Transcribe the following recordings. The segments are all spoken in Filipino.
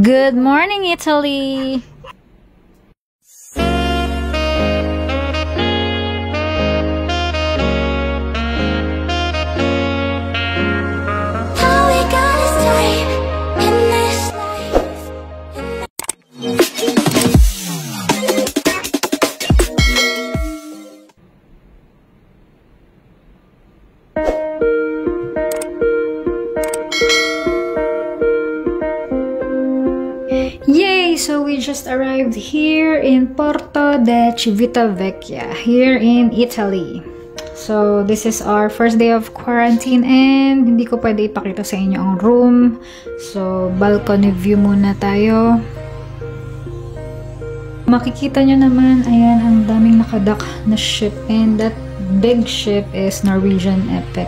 Good morning, Italy! So we just arrived here in Porto de Civitavecchia, here in Italy. So this is our first day of quarantine and hindi ko pwede ipakita sa inyo ang room. So balcony view muna tayo. Makikita nyo naman, ayan, ang daming nakadak na ship and that big ship is Norwegian Epic.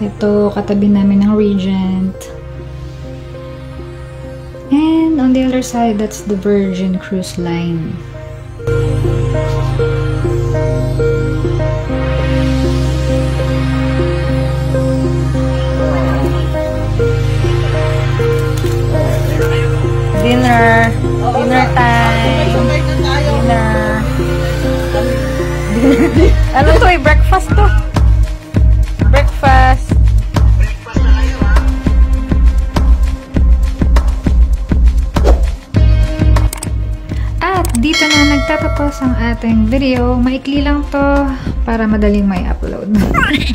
Ito, katabi namin ng Regent. Other side, that's the Virgin Cruise Line. Dinner. Dinner time. Dinner. ano to eh? Breakfast to. Dito na nagtatapos ang ating video. Maikli lang to para madaling may upload.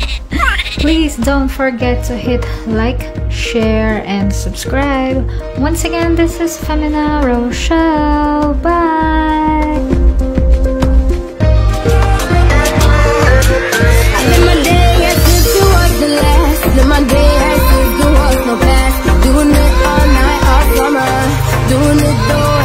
Please don't forget to hit like, share, and subscribe. Once again, this is Femina Rochelle. Bye! Doing it all night, all summer. Doing it the